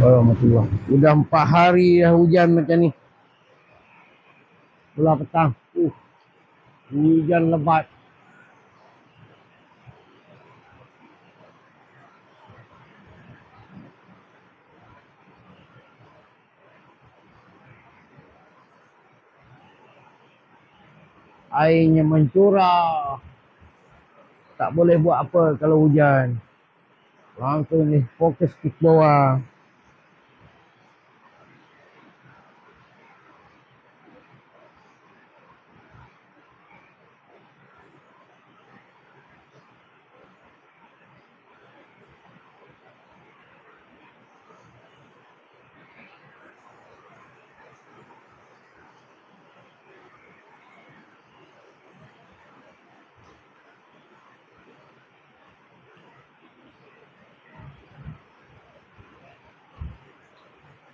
Warahmatullah. Sudah empat hari dah hujan macam ni. Sebelah petang. Uh, hujan lebat. Airnya mencurah. Tak boleh buat apa kalau hujan. Langsung ni fokus ke bawah.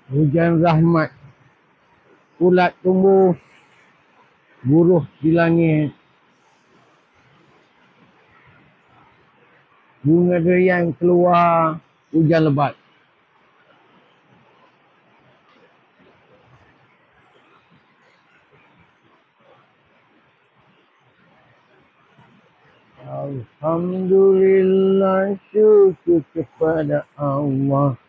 Hujan rahmat. Ulat tumbuh. Buruh di langit. Bunga durian keluar. Hujan lebat. Alhamdulillah syukur kepada Allah.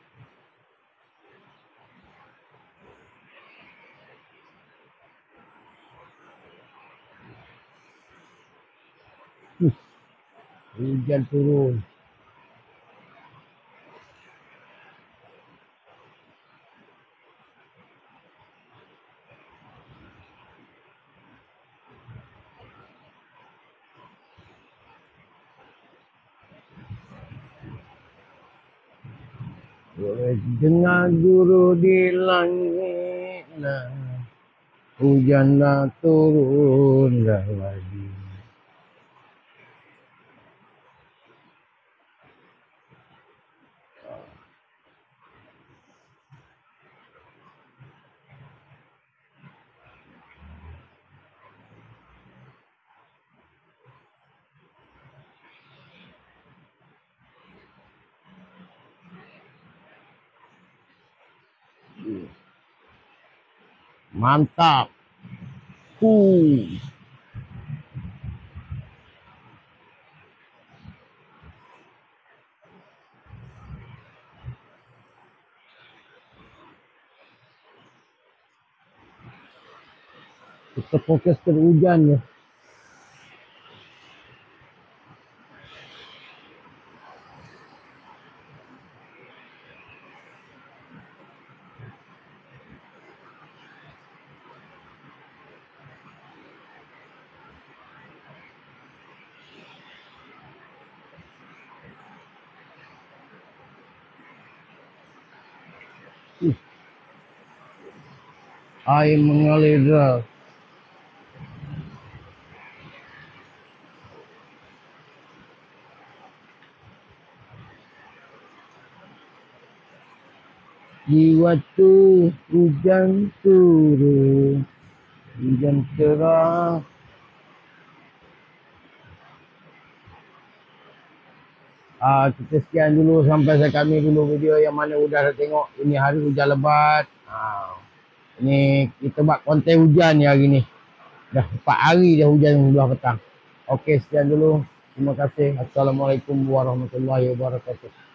Hujan turun. Dengar guru di langit lah. Hujanlah turunlah lagi. Mantap. Uh. Kita fokus ke hujan je. Air mengalir. Di waktu hujan turun, hujan cerah. Ah, kita sekian dulu sampai saya kami dulu video yang mana udah dah tengok ini hari hujan lebat. Ah, ini kita buat konten hujan ni hari ni. Dah 4 hari dah hujan sebelah petang. Okey, sekian dulu. Terima kasih. Assalamualaikum warahmatullahi wabarakatuh.